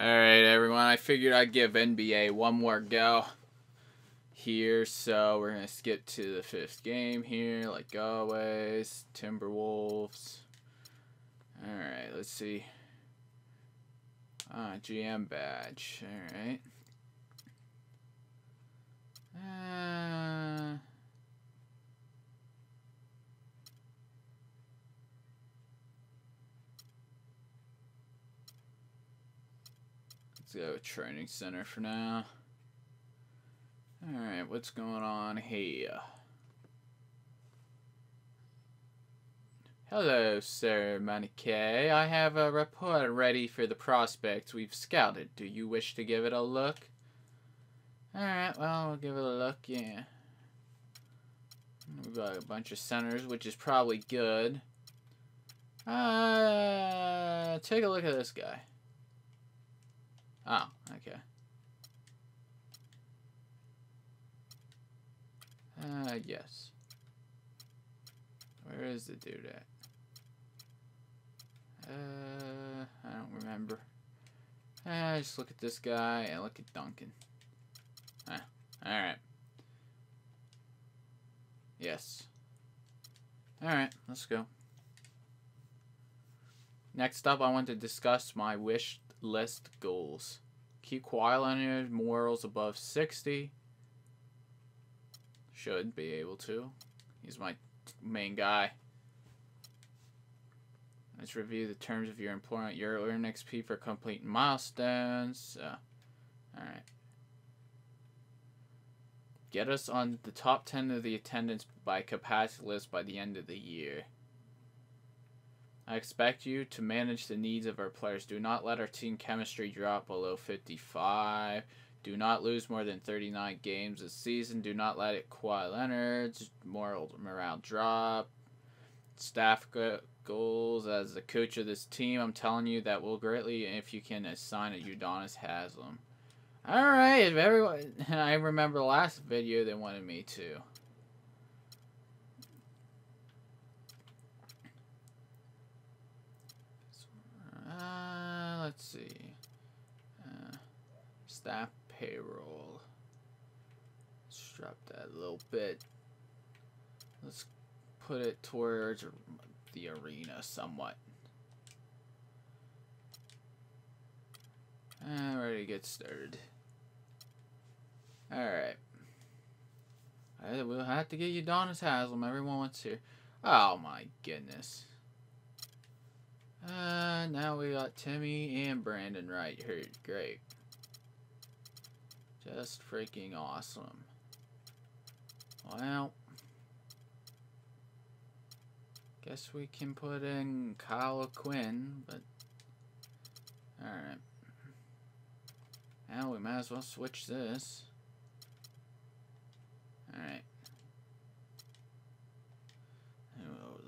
Alright, everyone. I figured I'd give NBA one more go here. So we're going to skip to the fifth game here, like always. Timberwolves. Alright, let's see. Ah, GM badge. Alright. Uh, let's go training center for now. Alright, what's going on here? Hello, Sir Manique. I have a report ready for the prospects we've scouted. Do you wish to give it a look? Alright, well, we'll give it a look, yeah. We've got a bunch of centers, which is probably good. Uh, take a look at this guy. Oh, okay. Uh, yes. Where is the dude at? Uh, I don't remember. Uh, just look at this guy and look at Duncan. Ah, alright. Yes. Alright, let's go. Next up, I want to discuss my wish list goals. Keep Leonard morals above 60. Should be able to. He's my main guy. Let's review the terms of your employment. Your earn XP for completing milestones. Uh, Alright. Get us on the top 10 of the attendance by capacity list by the end of the year. I expect you to manage the needs of our players. Do not let our team chemistry drop below 55. Do not lose more than 39 games this season. Do not let it Kawhi Leonard's moral morale drop. Staff goals as the coach of this team. I'm telling you that will greatly if you can assign it Udonis Haslem. Alright, if everyone I remember the last video they wanted me to. Let's see. Uh, staff payroll. Let's drop that a little bit. Let's put it towards the arena somewhat. Uh, ready to get started. Alright. We'll have to get you Udonis Haslem. Everyone wants here. Oh my goodness. Uh, now we got Timmy and Brandon right here. Great. Just freaking awesome. Well, guess we can put in Kyle Quinn, but alright. Now we might as well switch this. Alright.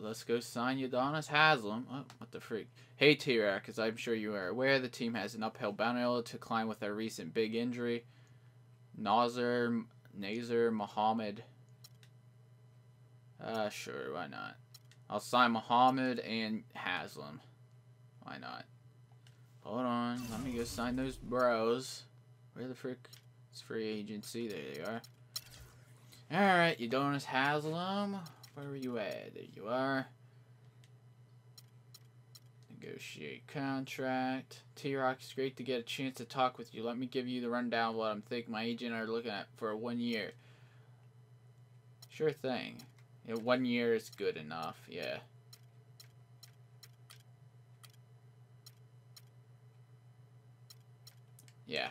Let's go sign Udonis Haslem. Oh, what the freak. Hey T-Rack, as I'm sure you are aware, the team has an uphill battle to climb with our recent big injury. Nazr, Nazr Mohammed. Uh, sure, why not? I'll sign Muhammad and Haslem. Why not? Hold on, let me go sign those bros. Where the frick? It's free agency. There they are. Alright, Udonis Haslem. Where are you at? There you are. Negotiate contract. T-Rock, it's great to get a chance to talk with you. Let me give you the rundown of what I'm thinking my agent are looking at for one year. Sure thing. Yeah, one year is good enough, yeah. Yeah.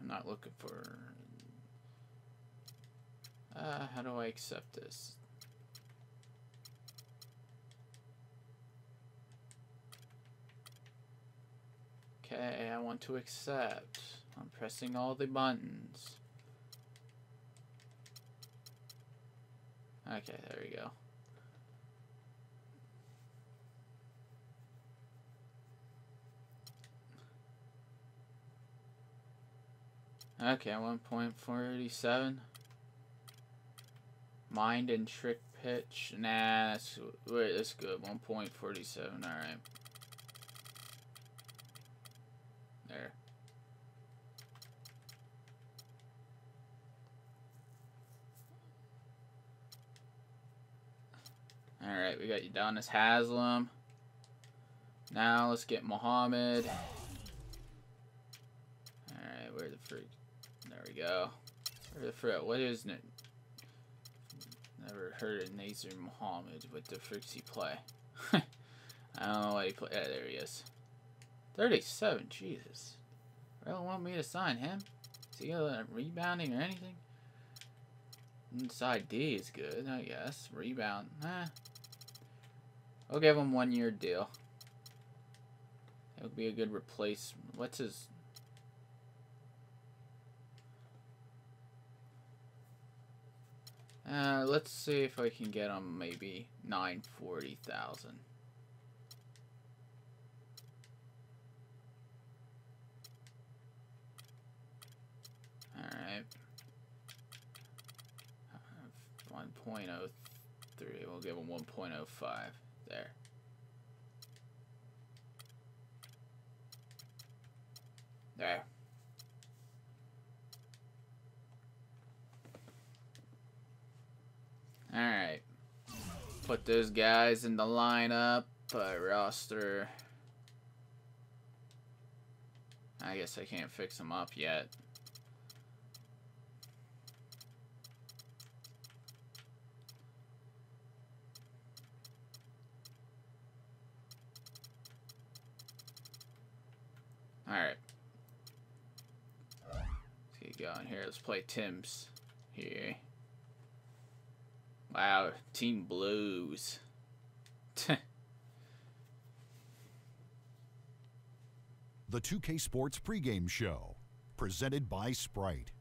I'm not looking for... Uh, how do I accept this? Okay, I want to accept. I'm pressing all the buttons. Okay, there we go. Okay, 1.47. Mind and trick pitch. Nah, that's, wait, that's good. 1.47, alright. There. Alright, we got Udonis Haslem. Now let's get Muhammad. Alright, where the freak? There we go. Where the freak? What is it? Never heard of Nazr Mohammed. What the freaks he play? I don't know what he play. Yeah, there he is. 37, Jesus. Really want me to sign him? Is he got rebounding or anything? Inside D is good, I guess. Rebound, eh. I'll give him one year deal. It would be a good replacement. What's his... Uh, let's see if I can get him maybe 940,000. Alright. 1.03. We'll give him 1.05. There. There. Alright. Put those guys in the lineup. Uh, roster. I guess I can't fix them up yet. Alright. Let's get going here. Let's play Tim's here. Wow, Team Blues. the 2K Sports pregame show, presented by Sprite.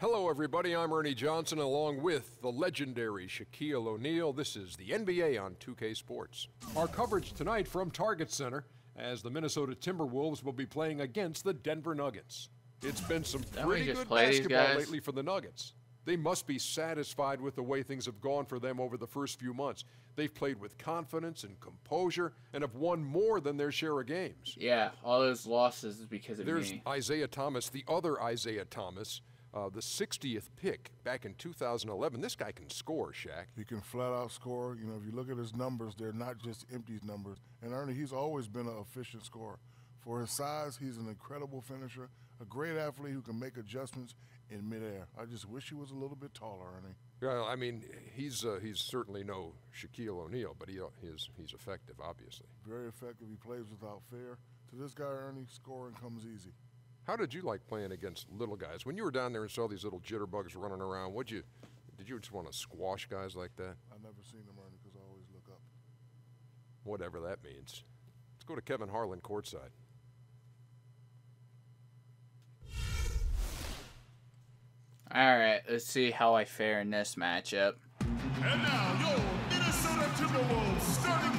Hello, everybody. I'm Ernie Johnson, along with the legendary Shaquille O'Neal. This is the NBA on 2K Sports. Our coverage tonight from Target Center as the Minnesota Timberwolves will be playing against the Denver Nuggets. It's been some pretty good basketball lately for the Nuggets. They must be satisfied with the way things have gone for them over the first few months. They've played with confidence and composure and have won more than their share of games. Yeah, all those losses is because of There's me. Isaiah Thomas, the other Isaiah Thomas, uh, the 60th pick back in 2011. This guy can score, Shaq. He can flat out score. You know, if you look at his numbers, they're not just empty numbers. And Ernie, he's always been an efficient scorer. For his size, he's an incredible finisher, a great athlete who can make adjustments in midair. I just wish he was a little bit taller, Ernie. Yeah, I mean, he's uh, he's certainly no Shaquille O'Neal, but he uh, he's he's effective, obviously. Very effective. He plays without fear. To this guy, Ernie, scoring comes easy. How did you like playing against little guys? When you were down there and saw these little jitterbugs running around, would you did you just want to squash guys like that? I've never seen them, Ernie, because I always look up. Whatever that means. Let's go to Kevin Harlan courtside. Alright, let's see how I fare in this matchup. And now, your Minnesota Timberwolves starting.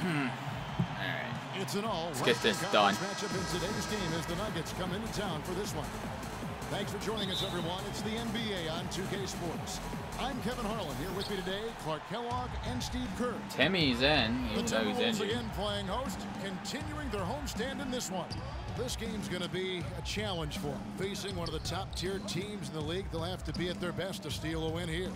Hmm. Alright. It's an all Let's get this done. matchup in today's game as the Nuggets come into town for this one. Thanks for joining us, everyone. It's the NBA on 2K Sports. I'm Kevin Harlan. Here with me today, Clark Kellogg and Steve Kerr. Timmy's in, The even though he's Timberwolves injured. again playing host, continuing their homestand in this one. This game's going to be a challenge for them. Facing one of the top-tier teams in the league, they'll have to be at their best to steal a win here.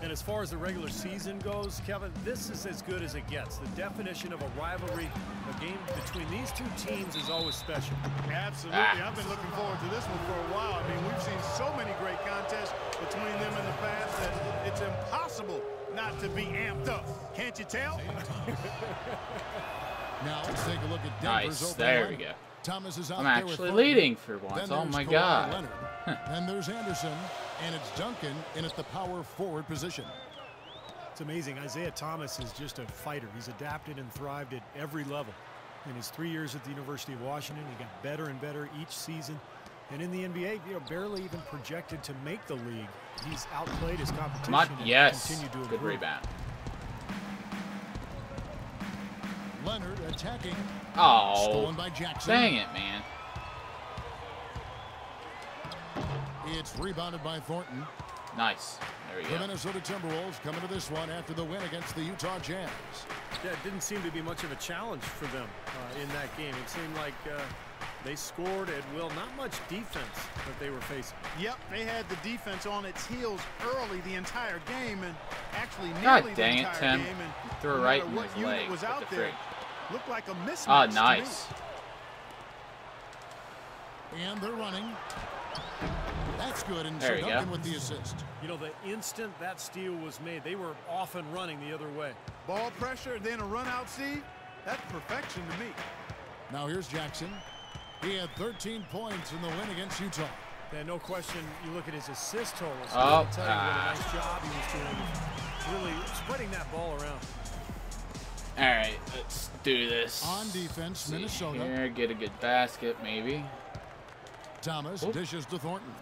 And as far as the regular season goes, Kevin, this is as good as it gets. The definition of a rivalry, a game between these two teams is always special. Absolutely. Ah. I've been looking forward to this one for a while. I mean, we've seen so many great contests between them in the past that it's impossible not to be amped up. Can't you tell? Now let's take a look at Denver's Nice, opening there we go. Thomas is out I'm there with actually Thornton. leading for Then once. Oh my Kawhi god. Leonard. then there's Anderson, and it's Duncan in at the power forward position. It's amazing. Isaiah Thomas is just a fighter. He's adapted and thrived at every level. In his three years at the University of Washington, he got better and better each season. And in the NBA, you know, barely even projected to make the league. He's outplayed his competition Come on. and Yes. continued to Good rebound. Leonard attacking, Oh. stolen by Jackson. Dang it, man. It's rebounded by Thornton. Nice. There we The go. The Minnesota Timberwolves coming to this one after the win against the Utah Jazz. Yeah, it didn't seem to be much of a challenge for them uh, in that game. It seemed like uh, they scored at will. Not much defense that they were facing. Yep, they had the defense on its heels early the entire game, and actually God nearly dang the it, entire Tim. game. And You threw it no right matter in what his unit leg. was What out the there, frick? looked like a mismatch. Oh, to me. nice. And they're running. That's good. And There so you go. Duncan with the assist. You know, the instant that steal was made, they were off and running the other way. Ball pressure, then a run out, see? That's perfection to me. Now here's Jackson. He had 13 points in the win against Utah. Yeah, no question. You look at his assist totals. Oh, I'll tell you ah. what a nice job he was doing, really spreading that ball around. All right, let's do this. On defense, See Minnesota. Here, get a good basket, maybe. Thomas Oop. dishes to Thornton.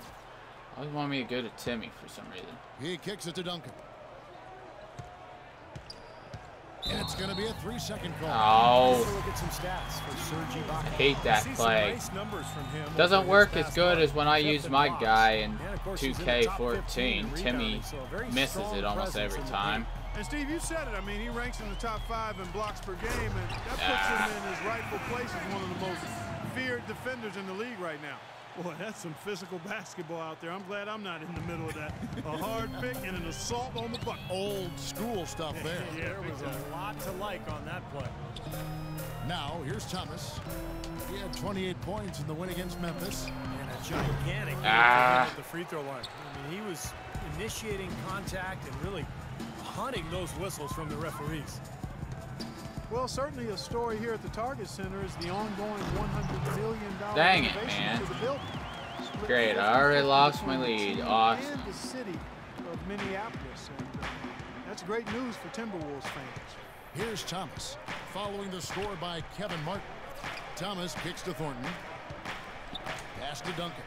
I always want me to go to Timmy for some reason. He kicks it to Duncan. And it's going to be a three-second call. Let's Oh, look at some stats for Serge Ibaka. I hate that play. nice numbers from him Doesn't work as good as when I use my guy in And of course, he's in the top 15 2K14. Timmy rebounding, so a very misses it almost every time. And Steve, you said it. I mean, he ranks in the top five in blocks per game, and that puts Ah. him in his rightful place as one of the most feared defenders in the league right now. Boy, that's some physical basketball out there. I'm glad I'm not in the middle of that. A hard pick and an assault on the bucket. Old school stuff there. Yeah, There was time. a lot to like on that play. Now here's Thomas. He had 28 points in the win against Memphis. And a gigantic lead Ah. at the free throw line. I mean, he was initiating contact and really hunting those whistles from the referees. Well, certainly a story here at the Target Center is the ongoing $100 million Dang it, man. to the building. Split Great, I already lost my between the lead. team Awesome. And the city of Minneapolis. And uh, that's great news for Timberwolves fans. Here's Thomas. Following the score by Kevin Martin. Thomas kicks to Thornton. Pass to Duncan.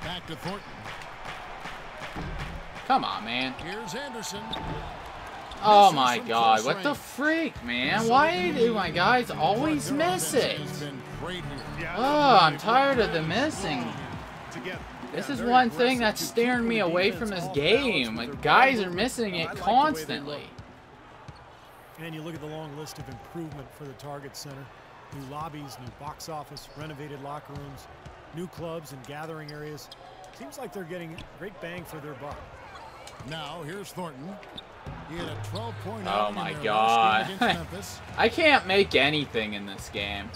Back to Thornton. Come on, man. Here's Anderson. Oh my god, what the freak, man? Why do my guys always miss it? Has been great here. Oh, I'm tired of the missing. This is one thing that's steering me away from this game. Like, guys are missing it like the way they constantly. look. And you look at the long list of improvement for the Target Center. New lobbies, new box office, renovated locker rooms, new clubs and gathering areas. Seems like they're getting great bang for their buck. Now here's Thornton. He had a 12-point Oh my in God. last game against Memphis. I can't make anything in this game.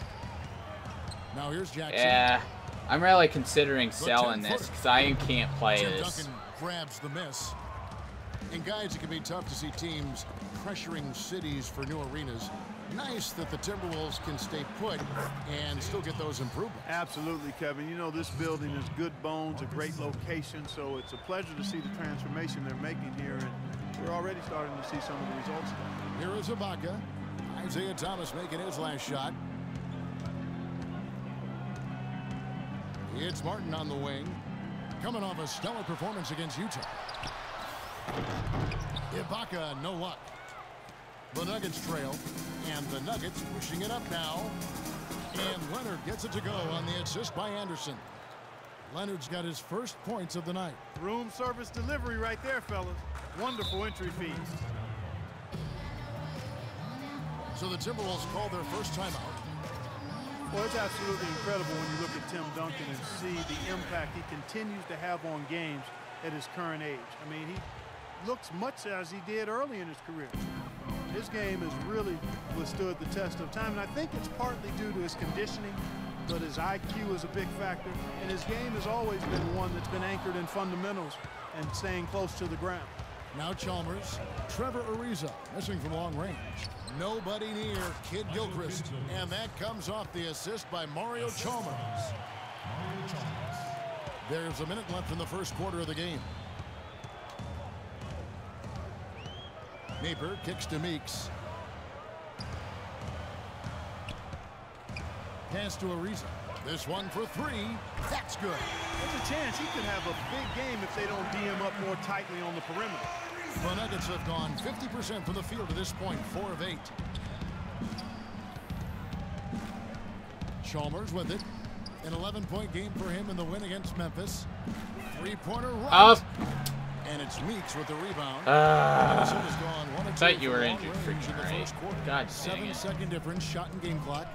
Now here's Jackson. Yeah, I'm really considering selling this because I can't play Tim this. Duncan grabs the miss. In guys, it can be tough to see teams pressuring cities for new arenas. Nice that the Timberwolves can stay put and still get those improvements. Absolutely, Kevin. You know, this building is good bones, a great location, so it's a pleasure to see the transformation they're making here, and we're already starting to see some of the results. Here is Ibaka. Isaiah Thomas making his last shot. It's Martin on the wing. Coming off a stellar performance against Utah. Ibaka, no luck. The Nuggets trail, and the Nuggets pushing it up now. And Leonard gets it to go on the assist by Anderson. Leonard's got his first points of the night. Room service delivery right there, fellas. Wonderful entry fees. So the Timberwolves call their first timeout. Well, it's absolutely incredible when you look at Tim Duncan and see the impact he continues to have on games at his current age. I mean, he looks much as he did early in his career. His game has really withstood the test of time, and I think it's partly due to his conditioning, but his IQ is a big factor, and his game has always been one that's been anchored in fundamentals and staying close to the ground. Now Chalmers, Trevor Ariza missing from long range. Nobody near Kidd-Gilchrist. And that comes off the assist by Mario Chalmers. There's a minute left in the first quarter of the game. Napier kicks to Meeks. Pass to Ariza. This one for three. That's good. There's a chance he could have a big game if they don't D him up more tightly on the perimeter. The Nuggets have gone 50% from the field to this point, four of eight. Chalmers with it. An 11-point game for him in the win against Memphis. Three-pointer right. And it's Meeks with the rebound. Ah. Anderson has gone one of Thought you were injured freaking in the right. first quarter. God dang it. second difference, shot and game clock.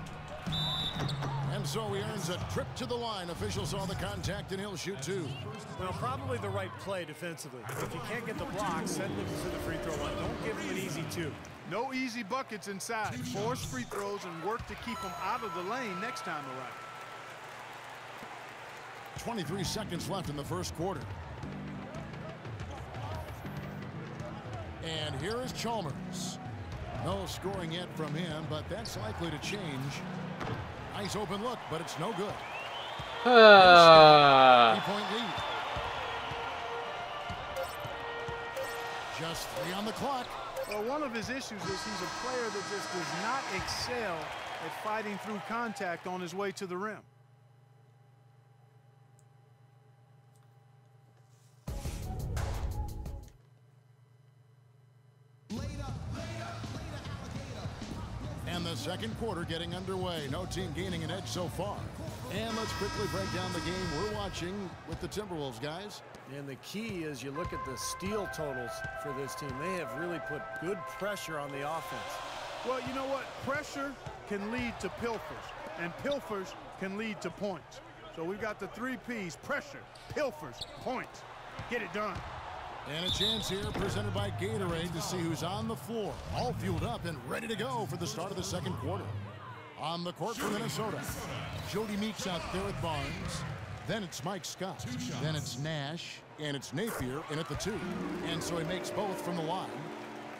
And so he earns a trip to the line. Officials saw the contact and he'll shoot two. Well, probably the right play defensively. If you can't get the block, send them to the free throw line. Don't give him an easy two. No easy buckets inside. Force free throws and work to keep them out of the lane next time around. 23 seconds left in the first quarter. And here is Chalmers. No scoring yet from him, but that's likely to change. Nice open look, but it's no good. Ah. Just three on the clock. Well, one of his issues is he's a player that just does not excel at fighting through contact on his way to the rim. Second quarter getting underway. No team gaining an edge so far. And let's quickly break down the game we're watching with the Timberwolves, guys. And the key is you look at the steal totals for this team. They have really put good pressure on the offense. Well, you know what? Pressure can lead to pilfers, and pilfers can lead to points. So we've got the three P's, pressure, pilfers, points. Get it done. And a chance here presented by Gatorade to see who's on the floor. All fueled up and ready to go for the start of the second quarter. On the court for Minnesota. Jody Meeks out there with Barnes. Then it's Mike Scott. Then it's Nash. And it's Napier in at the two. And so he makes both from the line.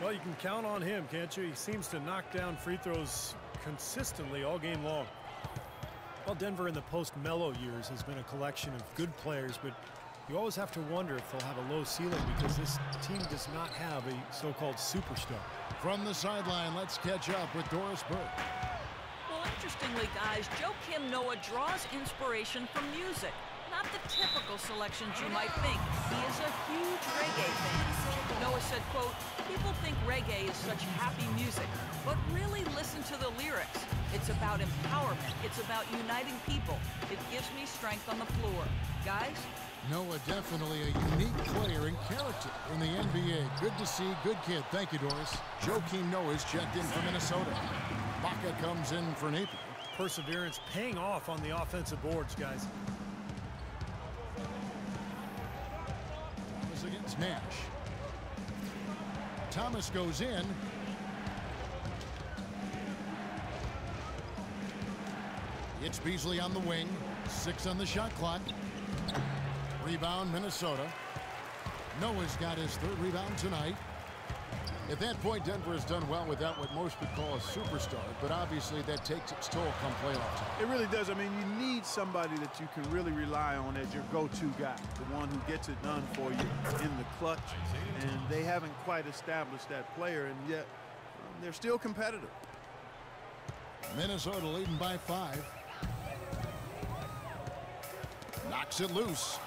Well, you can count on him, can't you? He seems to knock down free throws consistently all game long. Well, Denver in the post-Melo years has been a collection of good players, but you always have to wonder if they'll have a low ceiling because this team does not have a so-called superstar. From the sideline, let's catch up with Doris Burke. Well, interestingly, guys, Joe Kim Noah draws inspiration from music. Not the typical selections you might think. He is a huge reggae fan. Noah said, quote, people think reggae is such happy music, but really listen to the lyrics. It's about empowerment. It's about uniting people. It gives me strength on the floor. Guys, Noah definitely a unique player and character in the NBA. Good to see, good kid. Thank you, Doris. Joakim Noah's checked in for Minnesota. Ibaka comes in for Napier. Perseverance paying off on the offensive boards, guys. Thomas against Nash. Thomas goes in. It's Beasley on the wing. Six on the shot clock. Rebound, Minnesota. Noah's got his third rebound tonight. At that point, Denver has done well without what most would call a superstar, but obviously that takes its toll come playoff time. It really does. I mean, you need somebody that you can really rely on as your go-to guy, the one who gets it done for you in the clutch. And they haven't quite established that player, and yet um, they're still competitive. Minnesota leading by five. Knocks it loose.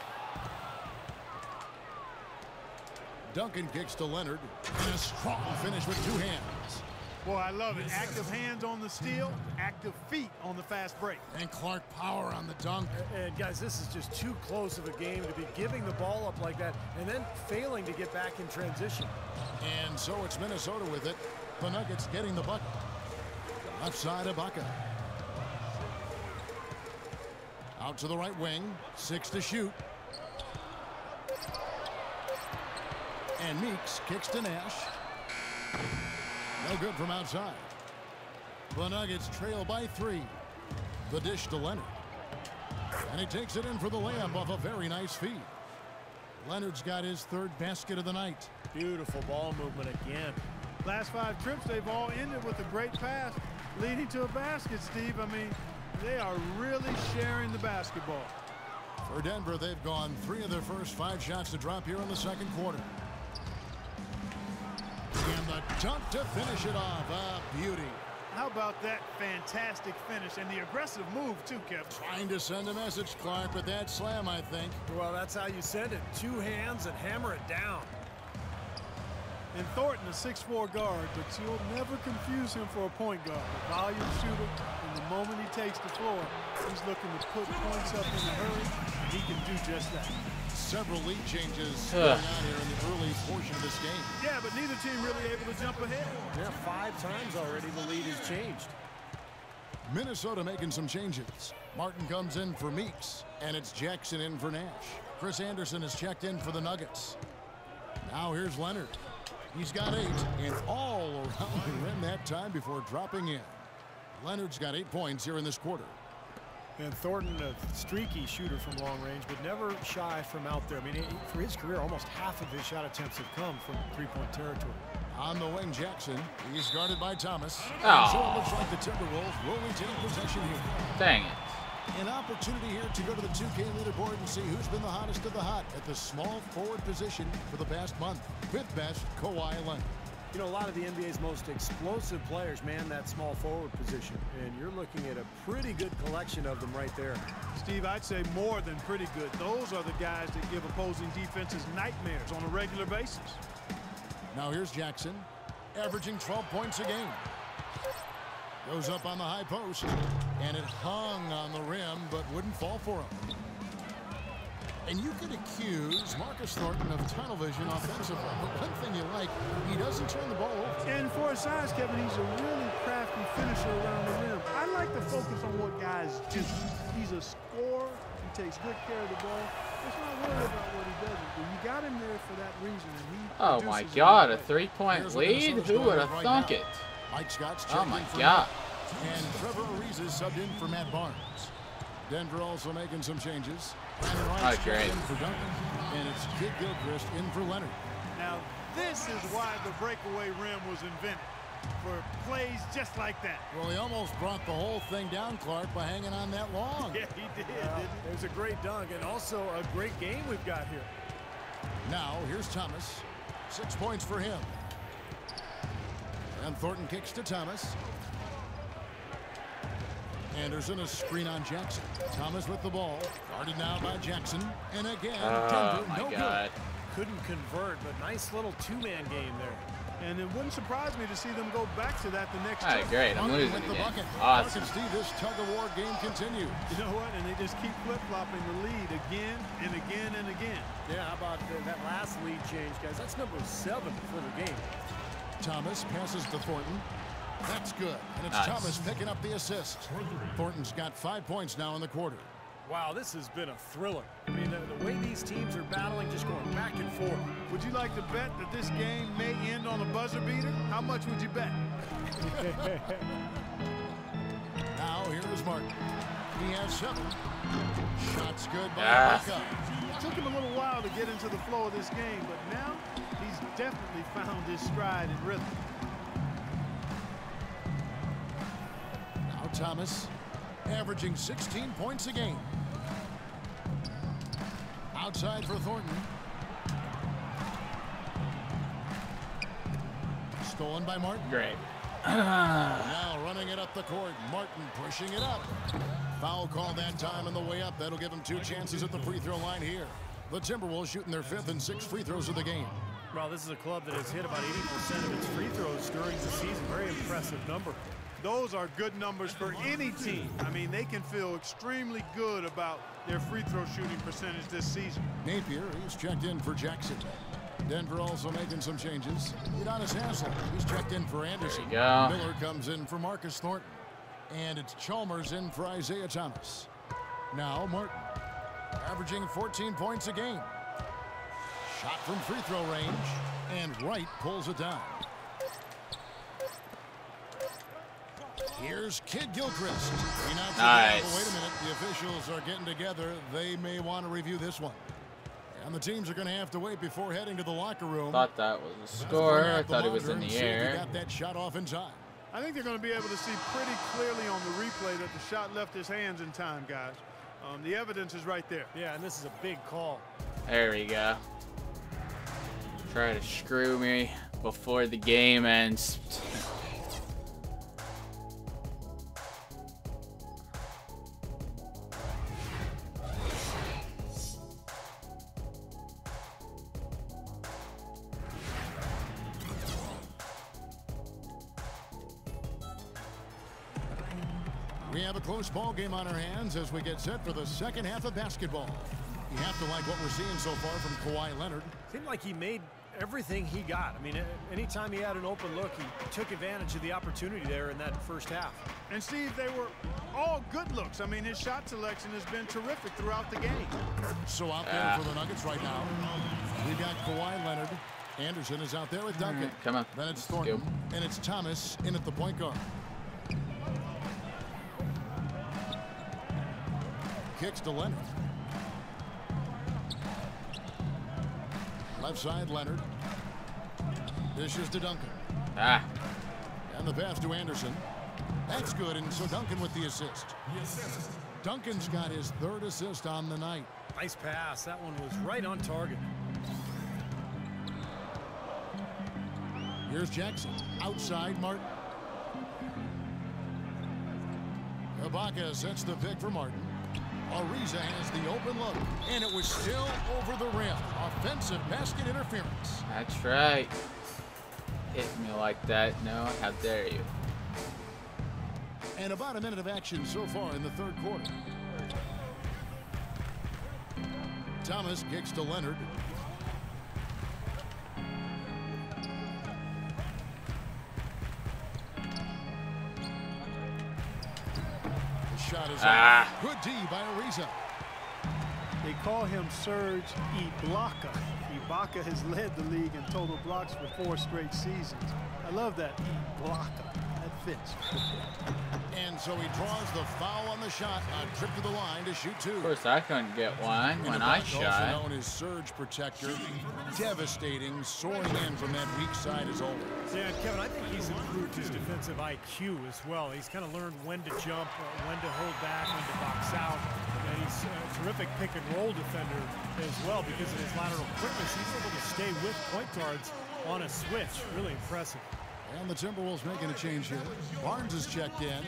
Duncan kicks to Leonard. And a strong finish with two hands. Boy, I love it. Active hands on the steal, active feet on the fast break. And Clark Power on the dunk. And guys, this is just too close of a game to be giving the ball up like that and then failing to get back in transition. And so it's Minnesota with it. The Nuggets getting the bucket. Left side of Baca. Out to the right wing. Six to shoot. And Meeks kicks to Nash. No good from outside. The Nuggets trail by three. The dish to Leonard. And he takes it in for the layup off a very nice feed. Leonard's got his third basket of the night. Beautiful ball movement again. Last five trips, they've all ended with a great pass leading to a basket, Steve. I mean, they are really sharing the basketball. For Denver, they've gone three of their first five shots to drop here in the second quarter. Dunk to finish it off. A beauty. How about that fantastic finish and the aggressive move, too, Kevin? Trying to send a message, Clark, with that slam, I think. Well, that's how you send it. Two hands and hammer it down. And Thornton, a 6'4 guard, but you'll never confuse him for a point guard. A volume shooter, and the moment he takes the floor, he's looking to put points up in a hurry, and he can do just that. Several lead changes going on here in the early portion of this game. Yeah, but neither team really able to jump ahead. Yeah, five times already the lead has changed. Minnesota making some changes. Martin comes in for Meeks, and it's Jackson in for Nash. Chris Anderson is checked in for the Nuggets. Now here's Leonard. He's got eight and all around the rim that time before dropping in. Leonard's got eight points here in this quarter. And Thornton, a streaky shooter from long range, but never shy from out there. I mean, for his career, almost half of his shot attempts have come from three-point territory. On the wing, Jackson. He's guarded by Thomas. Oh. So it looks like the Timberwolves will retain possession here. Dang it. An opportunity here to go to the 2K leaderboard and see who's been the hottest of the hot at the small forward position for the past month. Fifth best, Kawhi Leonard. You know, a lot of the NBA's most explosive players man that small forward position, and you're looking at a pretty good collection of them right there. Steve, I'd say more than pretty good. Those are the guys that give opposing defenses nightmares on a regular basis. Now here's Jackson, averaging 12 points a game. Goes up on the high post, and it hung on the rim, but wouldn't fall for him. And you could accuse Marcus Thornton of tunnel vision offensively. But one thing you like, he doesn't turn the ball over. And for his size, Kevin, he's a really crafty finisher around the rim. I like to focus on what guys do. He's a scorer. He takes good care of the ball. Let's not worry about what he doesn't do. You got him there for that reason. And he Oh my god, a three-point lead? Who would have right thunk now. it? Mike Scott's Oh my god. Matt. And Trevor Ariza is subbed in for Matt Barnes. Denver also making some changes. Brandon Wright's Oh, great. for Duncan. And it's Kidd-Gilchrist in for Leonard. Now, this is why the breakaway rim was invented. For plays just like that. Well, he almost brought the whole thing down, Clark, by hanging on that long. Yeah, he did, Well, didn't he? there's a great dunk and also a great game we've got here. Now, here's Thomas. Six points for him. And Thornton kicks to Thomas. Anderson a screen on Jackson. Thomas with the ball. Guarded now by Jackson. And again, Oh Denver, my no god. Couldn't convert, but nice little two-man game there. And it wouldn't surprise me to see them go back to that the next Alright, trip. great. I'm Duncan losing with the again. bucket. Awesome. Clark and Steve, this tug-of-war game continue. You know what? And they just keep flip-flopping the lead again and again and again. Yeah, how about the, that last lead change, guys? That's number seven for the game. Thomas passes to Thornton. That's good. And it's Nice. Thomas picking up the assist. Thornton's got five points now in the quarter. Wow, this has been a thriller. I mean, the, the way these teams are battling, just going back and forth. Would you like to bet that this game may end on a buzzer beater? How much would you bet? Now here is Martin. He has seven. Shots good by Ah. Ibaka. It took him a little while to get into the flow of this game, but now he's definitely found his stride and rhythm. Thomas, averaging 16 points a game. Outside for Thornton. Stolen by Martin. Great. Now running it up the court. Martin pushing it up. Foul call that time on the way up. That'll give him two chances at the free throw line here. The Timberwolves shooting their fifth and sixth free throws of the game. Well, this is a club that has hit about 80% of its free throws during the season. Very impressive number. Those are good numbers for any team. I mean, they can feel extremely good about their free throw shooting percentage this season. Napier, he's checked in for Jackson. Denver also making some changes. Udonis Haslem, he's checked in for Anderson. There you go. Miller comes in for Marcus Thornton. And it's Chalmers in for Isaiah Thomas. Now Martin, averaging 14 points a game. Shot from free throw range, and Wright pulls it down. Here's Kidd-Gilchrist. He knocks it Nice. Wait a minute, the officials are getting together. They may want to review this one. And the teams are going to have to wait before heading to the locker room. Thought that was a score. I thought it was in the see if air. got that shot off in time. I think they're going to be able to see pretty clearly on the replay that the shot left his hands in time, guys. Um, the evidence is right there. Yeah, and this is a big call. There we go. Try to screw me before the game ends. Game on our hands as we get set for the second half of basketball. You have to like what we're seeing so far from Kawhi Leonard. Seemed like he made everything he got. I mean, anytime he had an open look, he took advantage of the opportunity there in that first half. And Steve, they were all good looks. I mean, his shot selection has been terrific throughout the game. So out there for the Nuggets right now, we got Kawhi Leonard. Anderson is out there with Duncan. Mm, come on. Then it's Thornton. And it's Thomas in at the point guard. Kicks to Leonard. Left side, Leonard. Dishes to Duncan. Ah. And the pass to Anderson. That's good, and so Duncan with the assist. Duncan's got his third assist on the night. Nice pass. That one was right on target. Here's Jackson. Outside, Martin. Ibaka sets the pick for Martin. Ariza has the open look, and it was still over the rim. Offensive basket interference. That's right. Hit me like that. No, how dare you. And about a minute of action so far in the third quarter. Thomas kicks to Leonard. Shot is Ah. off. Good D by Ariza. They call him Serge Ibaka. Ibaka has led the league in total blocks for four straight seasons. I love that Ibaka. That fits. And so he draws the foul on the shot. A trip to the line to shoot two. Of course, I couldn't get one And when I shot. Also known as surge protector. Devastating, soaring in from that weak side as always. Yeah, Kevin, I think he's improved his defensive IQ as well. He's kind of learned when to jump, uh, when to hold back, when to box out. And he's a terrific pick and roll defender as well because of his lateral quickness. He's able to stay with point guards on a switch. Really impressive. And the Timberwolves making a change here. Barnes is checked in.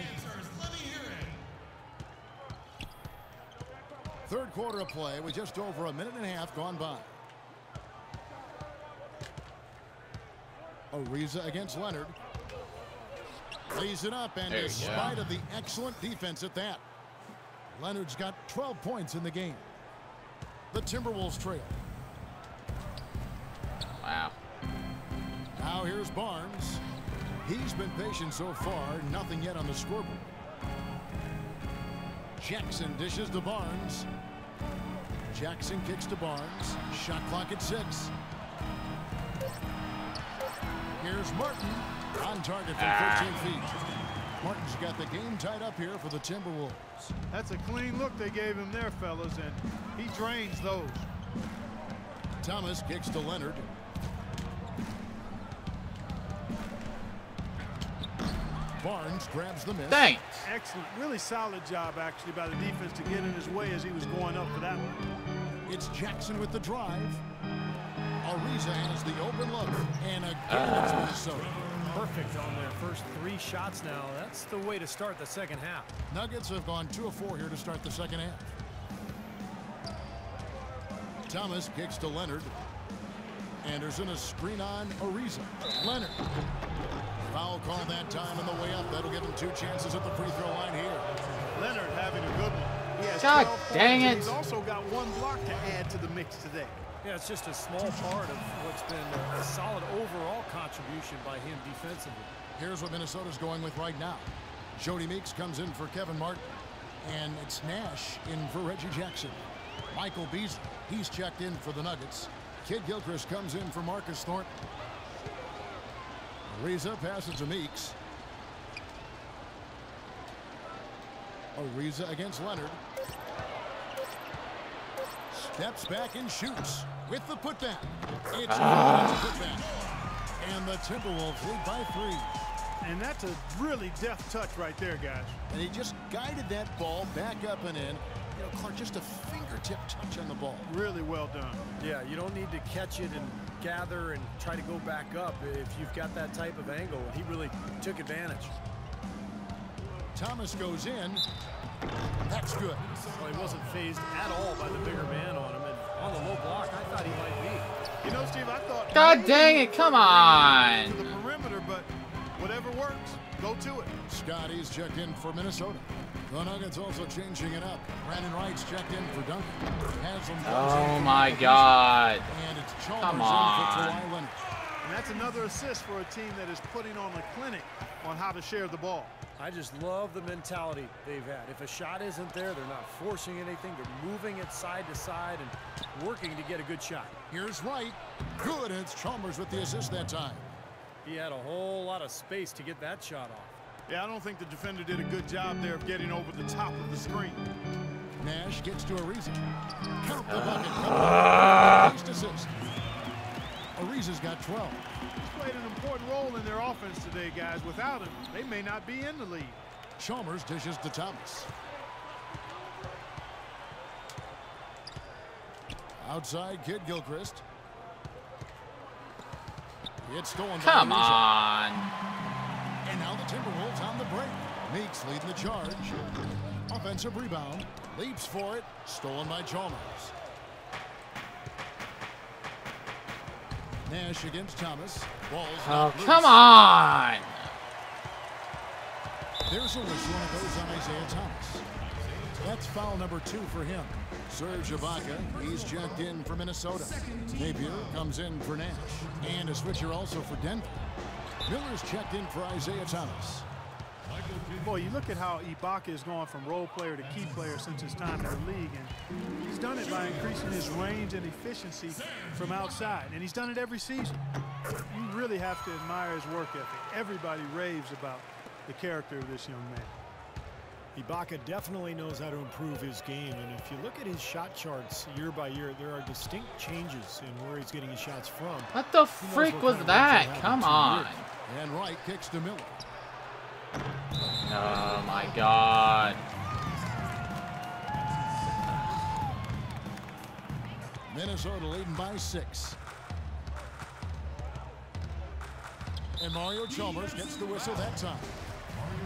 Third quarter of play with just over a minute and a half gone by. Ariza against Leonard. Lays it up, and despite go. of the excellent defense at that, Leonard's got 12 points in the game. The Timberwolves trail. Wow. Now here's Barnes. He's been patient so far, nothing yet on the scoreboard. Jackson dishes to Barnes. Jackson kicks to Barnes. Shot clock at six. Here's Martin on target from ah. 13 feet. Martin's got the game tied up here for the Timberwolves. That's a clean look they gave him there, fellas, and he drains those. Thomas kicks to Leonard. Barnes grabs the miss. Thanks. Excellent, really solid job actually by the defense to get in his way as he was going up for that one. It's Jackson with the drive. Ariza has the open look. And again, it's ah. Minnesota. Perfect on their first three shots now. That's the way to start the second half. Nuggets have gone 2 of 4 here to start the second half. Thomas kicks to Leonard. Anderson a screen on Ariza. Leonard. Foul call that time on the way up. That'll give him two chances at the free throw line here. Leonard having a good one. He has God dang points, it. He's also got one block to add to the mix today. Yeah, it's just a small part of what's been a, solid overall contribution by him defensively. Here's what Minnesota's going with right now. Jody Meeks comes in for Kevin Martin. And it's Nash in for Reggie Jackson. Michael Beasley, he's checked in for the Nuggets. Kidd-Gilchrist comes in for Marcus Thornton. Ariza passes to Meeks. Ariza against Leonard. Steps back and shoots with the putback. It's ah. a putback. And the Timberwolves lead by three. And that's a really deft touch right there, guys. And he just guided that ball back up and in. You know, Clark, just a fingertip touch on the ball. Really well done. Yeah, you don't need to catch it and gather and try to go back up if you've got that type of angle. He really took advantage. Thomas goes in. That's good. Well, he wasn't phased at all by the bigger man on him. And on the low block, I thought he might be. You know, Steve, I thought. God dang it, come on. To the perimeter, but whatever works, go to it. Scotty's checked in for Minnesota. The Nuggets also changing it up. Brandon Wright's checked in for Duncan. Haslem Oh my God. And it's Chalmers Come on. And that's another assist for a team that is putting on a clinic on how to share the ball. I just love the mentality they've had. If a shot isn't there, they're not forcing anything. They're moving it side to side and working to get a good shot. Here's Wright. Good. And it's Chalmers with the assist that time. He had a whole lot of space to get that shot off. Yeah, I don't think the defender did a good job there of getting over the top of the screen. Nash gets to Ariza. Count the bucket. Ah. First assist. Ariza's got 12. Role in their offense today, guys. Without him, they may not be in the lead. Chalmers dishes to Thomas. Outside, Kidd-Gilchrist. It's stolen by Come on. And now the Timberwolves on the break. Meeks leading the charge. Offensive rebound. Leaps for it. Stolen by Chalmers. Nash against Thomas. Ball's Oh, knocked loose. come on. There's a whistle and it goes on Isaiah Thomas. That's foul number two for him. Serge Ibaka, he's checked in for Minnesota. Napier comes in for Nash. And a switcher also for Denver. Miller's checked in for Isaiah Thomas. Boy, you look at how Ibaka has gone from role player to key player since his time in the league, and he's done it by increasing his range and efficiency from outside, and he's done it every season. You really have to admire his work ethic. Everybody raves about the character of this young man. Ibaka definitely knows how to improve his game, and if you look at his shot charts year by year, there are distinct changes in where he's getting his shots from. What the freak was that? reps he'll have in Come on. And Wright kicks to Miller. Oh my god. Minnesota leading by six. And Mario Chalmers gets the whistle that time.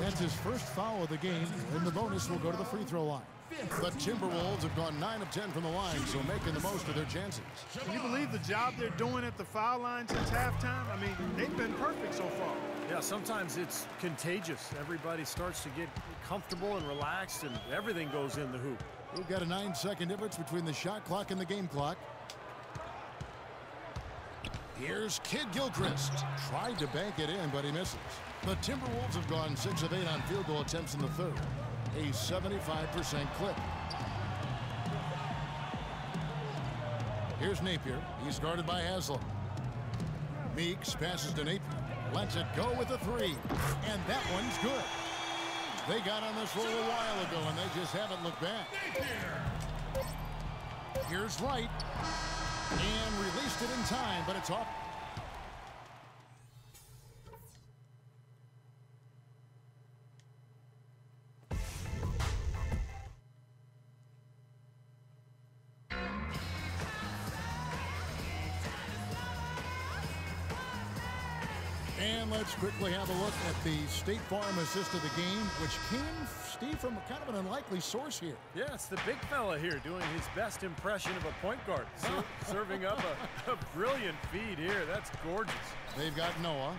That's his first foul of the game, and the bonus will go to the free throw line. The Timberwolves have gone 9 of 10 from the line, so making the most of their chances. Can you believe the job they're doing at the foul line since halftime? I mean, they've been perfect so far. Yeah, sometimes it's contagious. Everybody starts to get comfortable and relaxed, and everything goes in the hoop. We've got a nine second difference between the shot clock and the game clock. Here's Kidd-Gilchrist. Tried to bank it in, but he misses. The Timberwolves have gone 6 of 8 on field goal attempts in the third. A 75% clip. Here's Napier. He's guarded by Haslem. Meeks passes to Napier. Lets it go with a three. And that one's good. They got on this roll a while ago, and they just haven't looked back. Here's Wright. And released it in time, but it's off. Quickly have a look at the State Farm assist of the game, which came, Steve, from kind of an unlikely source here. Yeah, it's the big fella here doing his best impression of a point guard, ser- serving up a, a brilliant feed here. That's gorgeous. They've got Noah.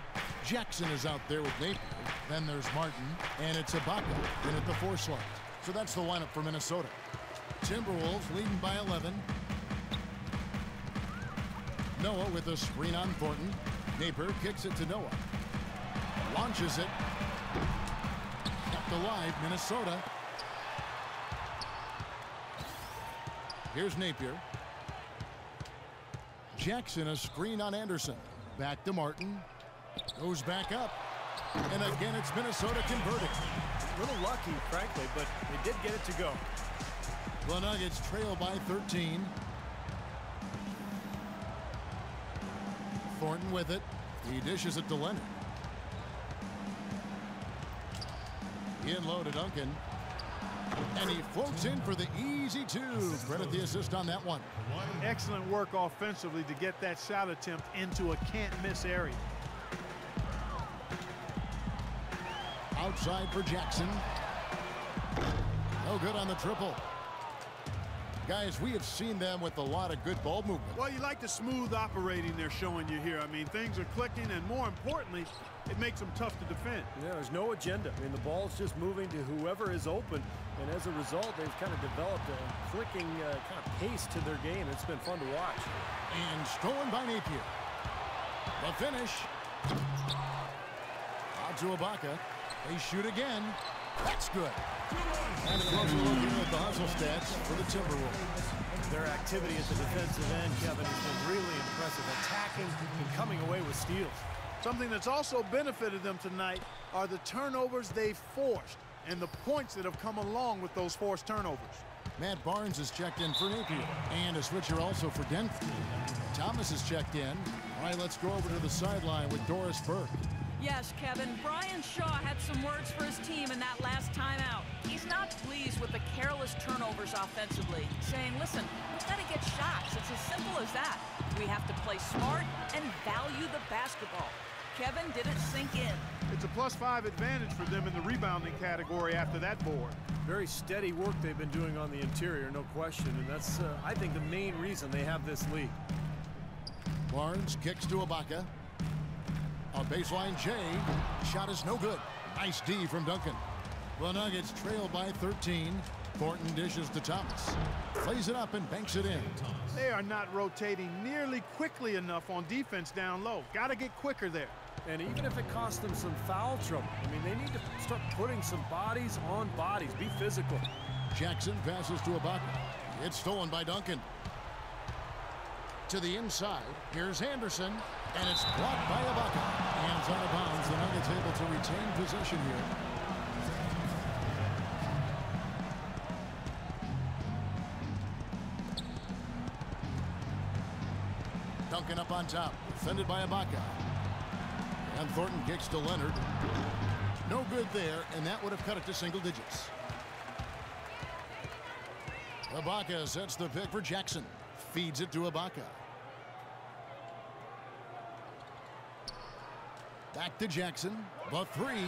Jackson is out there with Napier. Then there's Martin. And it's Ibaka in at the four slot. So that's the lineup for Minnesota. Timberwolves leading by 11. Noah with a screen on Thornton. Napier kicks it to Noah. Launches it. Kept alive, Minnesota. Here's Napier. Jackson a screen on Anderson. Back to Martin. Goes back up. And again, it's Minnesota converting. A little lucky, frankly, but they did get it to go. The Nuggets trail by 13. Thornton with it. He dishes it to Leonard. In low to Duncan. And he floats in for the easy two. Credit the assist on that one. Excellent work offensively to get that shot attempt into a can't-miss area. Outside for Jackson. No good on the triple. Guys, we have seen them with a lot of good ball movement. Well, you like the smooth operating they're showing you here. I mean, things are clicking, and more importantly, it makes them tough to defend. Yeah, there's no agenda. I mean, the ball's just moving to whoever is open, and as a result, they've kind of developed a clicking uh, kind of pace to their game. It's been fun to watch. And stolen by Napier. The finish. Out to Ibaka. They shoot again. That's good. And a closer look at the hustle stats for the Timberwolves. Their activity at the defensive end, Kevin, has been really impressive. Attacking and coming away with steals. Something that's also benefited them tonight are the turnovers they've forced and the points that have come along with those forced turnovers. Matt Barnes is checked in for Napier. And a switcher also for Denver. Thomas is checked in. All right, let's go over to the sideline with Doris Burke. Yes, Kevin. Brian Shaw had some words for his team in that last timeout. He's not pleased with the careless turnovers offensively, saying, listen, we've got to get shots. It's as simple as that. We have to play smart and value the basketball. Kevin didn't sink in. It's a plus five advantage for them in the rebounding category after that board. Very steady work they've been doing on the interior, no question. And that's, uh, I think, the main reason they have this lead. Barnes kicks to Ibaka. A baseline Jay. Shot is no good. Nice D from Duncan. The Nuggets trail by 13. Thornton dishes to Thomas. Plays it up and banks it in. They are not rotating nearly quickly enough on defense down low. Got to get quicker there. And even if it costs them some foul trouble, I mean, they need to start putting some bodies on bodies. Be physical. Jackson passes to Ibaka. It's stolen by Duncan. To the inside, here's Anderson, and it's blocked by Ibaka. Hands out of bounds. The Nuggets able to retain possession here. Duncan up on top, defended by Ibaka. And Thornton kicks to Leonard. No good there, and that would have cut it to single digits. Ibaka sets the pick for Jackson. Feeds it to Ibaka. Back to Jackson. The three.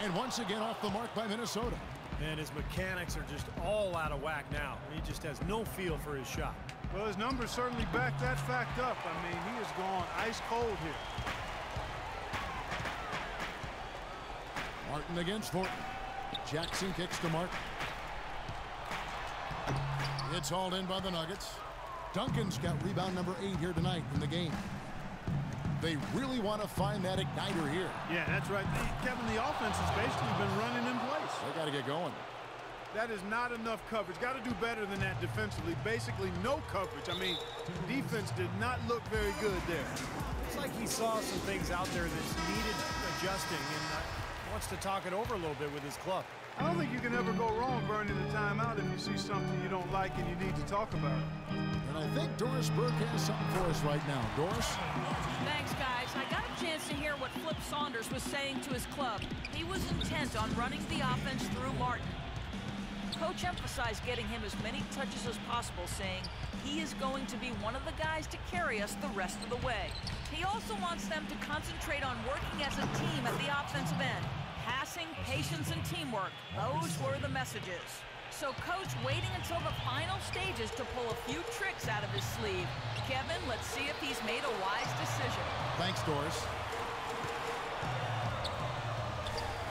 And once again off the mark by Minnesota. And his mechanics are just all out of whack now. He just has no feel for his shot. Well, his numbers certainly back that fact up. I mean, he has gone ice cold here. Martin against Thornton. Jackson kicks to Martin. It's hauled in by the Nuggets. Duncan's got rebound number eight here tonight in the game. They really want to find that igniter here. Yeah, that's right. Kevin, the offense has basically been running in place. They got to get going. That is not enough coverage. Got to do better than that defensively. Basically, no coverage. I mean, defense did not look very good there. It's like he saw some things out there that needed adjusting and uh, wants to talk it over a little bit with his club. I don't think you can ever go wrong burning the timeout if you see something you don't like and you need to talk about it. And I think Doris Burke has something for us right now. Doris? Thanks, guys. I got a chance to hear what Flip Saunders was saying to his club. He was intent on running the offense through Martin. Coach emphasized getting him as many touches as possible, saying he is going to be one of the guys to carry us the rest of the way. He also wants them to concentrate on working as a team at the offensive end. Passing, patience, and teamwork. Those were the messages. So coach waiting until the final stages to pull a few tricks out of his sleeve. Kevin, let's see if he's made a wise decision. Thanks, Doris.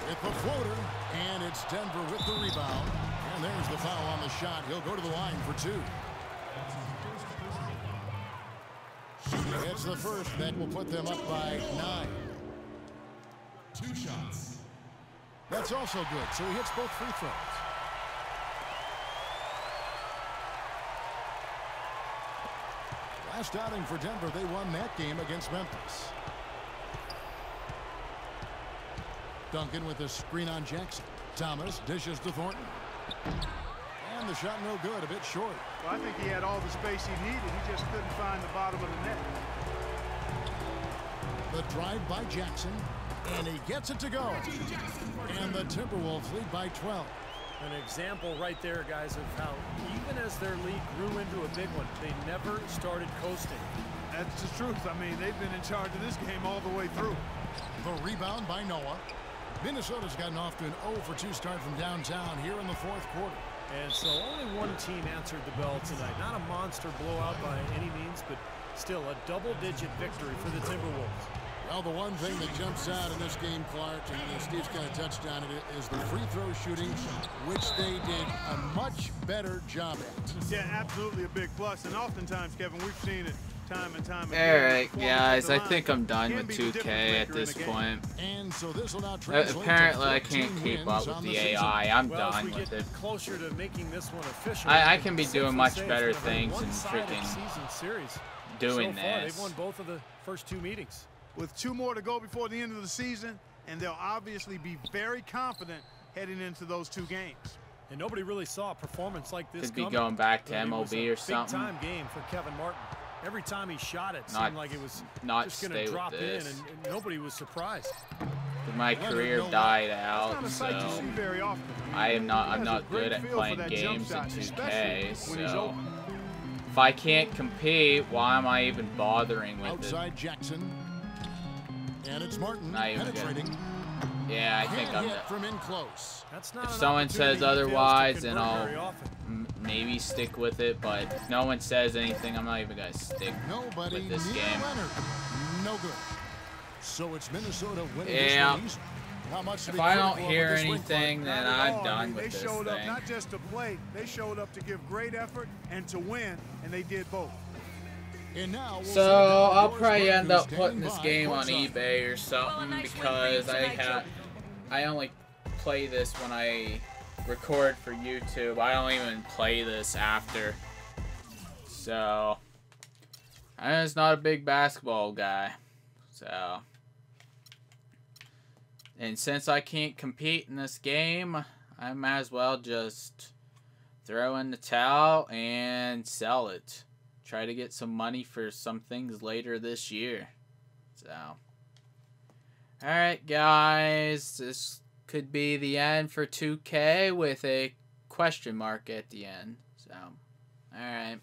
With the floater, and it's Denver with the rebound. And there's the foul on the shot. He'll go to the line for two. It's the first that will put them up by nine. Two shots. That's also good, so he hits both free throws. Last outing for Denver, they won that game against Memphis. Duncan with a screen on Jackson. Thomas dishes to Thornton. And the shot no good, a bit short. Well, I think he had all the space he needed. He just couldn't find the bottom of the net. The drive by Jackson, and he gets it to go. And the Timberwolves lead by 12. An example right there, guys, of how even as their lead grew into a big one, they never started coasting. That's the truth. I mean, they've been in charge of this game all the way through. The rebound by Noah. Minnesota's gotten off to an 0 for 2 start from downtown here in the fourth quarter. And so only one team answered the bell tonight. Not a monster blowout by any means, but still a double-digit victory for the Timberwolves. Well, the one thing that jumps out in this game, Clark, and Steve's kind of touched on it, is the free throw shooting, which they did a much better job at. Yeah, absolutely a big plus. And oftentimes, Kevin, we've seen it time and time again. right, Performance guys. I think I'm done with be 2K at this point. And so this will now Uh, translate to apparently, I can't keep up with the season. AI. I'm Well, done we with get it. closer to making this one official, I- I can be doing much better been a very things than freaking season series. doing so far, this. They've won both of the first two meetings. With two more to go before the end of the season, and they'll obviously be very confident heading into those two games. And nobody really saw a performance like this Could be coming. going back to But it was MLB a or something. Big-time game for Kevin Martin. Every time he shot it, Not- seemed like it was not just going to with drop in, and, and nobody was surprised. My career no died It's out, not a sight you so very often. I am not. I'm not good at playing that jump games in 2K. especially when he's So if I can't compete, why am I even bothering with it? Outside Jackson. And it's Martin Not even good. penetrating. Yeah, I think Can't I'm. hit from in close. That's not If someone says he fails to otherwise, then I'll very often. m- maybe stick with it. But if no one says anything, I'm not even gonna stick Nobody with this game. Leonard. No good. So it's Minnesota winning Yeah. this one. Much If I don't hear with this win, anything, Clark. then I'm all. I done mean, with they this showed up not just to play, they showed up to give great effort and to win, and they did both. So I'll probably end up putting this game on eBay or something because I have I only play this when I record for YouTube. I don't even play this after. So I'm just not a big basketball guy. So and since I can't compete in this game, I might as well just throw in the towel and sell it. Try to get some money for some things later this year. So Alright guys, this could be the end for 2K with a question mark at the end. So alright.